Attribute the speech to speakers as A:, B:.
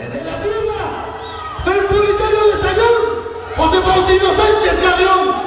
A: Desde la tierra del solitario de Sayón, José Faustino Sánchez Gabrión,